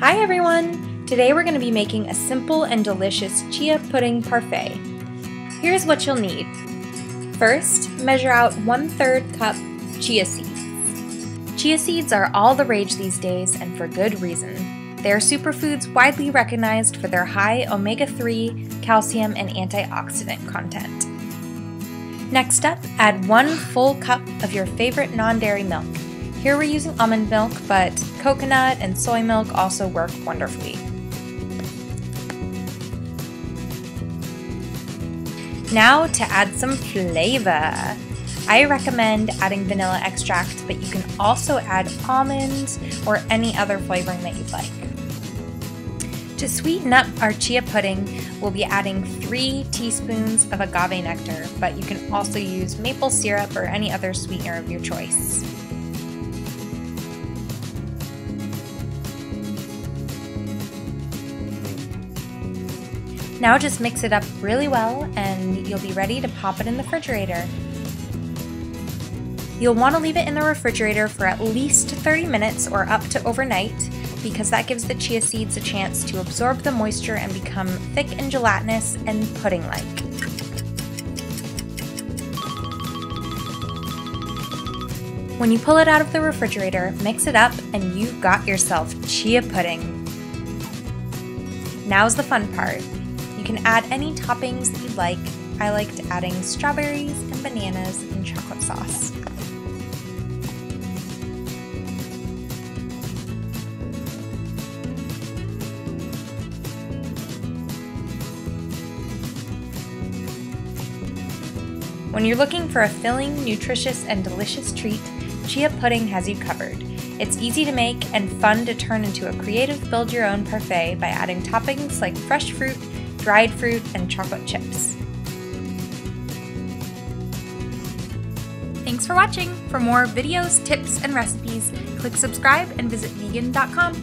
Hi everyone! Today we're going to be making a simple and delicious chia pudding parfait. Here's what you'll need. First, measure out 1 3rd cup chia seeds. Chia seeds are all the rage these days and for good reason. They are superfoods widely recognized for their high omega-3, calcium, and antioxidant content. Next up, add 1 full cup of your favorite non-dairy milk. Here we're using almond milk, but coconut and soy milk also work wonderfully. Now to add some flavor. I recommend adding vanilla extract, but you can also add almonds or any other flavoring that you'd like. To sweeten up our chia pudding, we'll be adding 3 teaspoons of agave nectar, but you can also use maple syrup or any other sweetener of your choice. Now just mix it up really well and you'll be ready to pop it in the refrigerator. You'll want to leave it in the refrigerator for at least 30 minutes or up to overnight because that gives the chia seeds a chance to absorb the moisture and become thick and gelatinous and pudding-like. When you pull it out of the refrigerator, mix it up and you've got yourself chia pudding. Now's the fun part. You can add any toppings you'd like. I liked adding strawberries and bananas and chocolate sauce. When you're looking for a filling, nutritious, and delicious treat, chia pudding has you covered. It's easy to make and fun to turn into a creative build your own parfait by adding toppings like fresh fruit, dried fruit, and chocolate chips. Thanks for watching! For more videos, tips, and recipes, click subscribe and visit vegan.com.